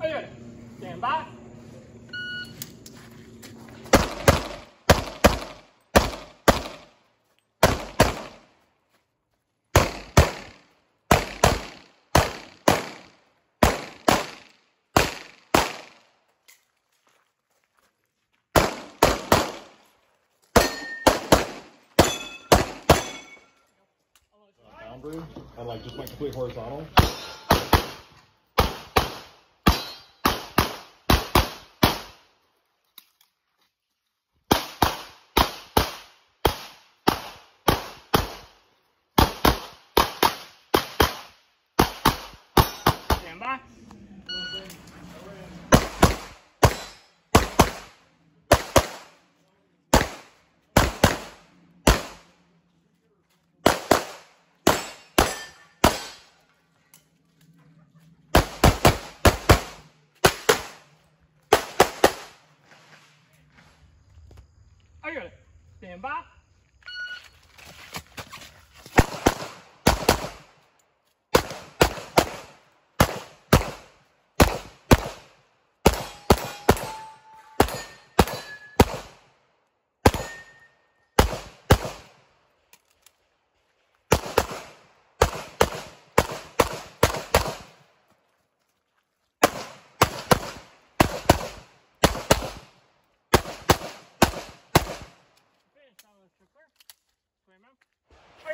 Ready? Stand by. boundary and like just like complete horizontal. 哎呦点吧。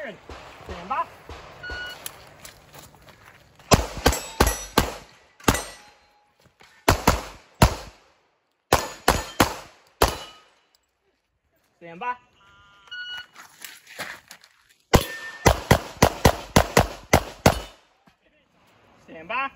rồi tiền bắt tiền bắt tiền bắt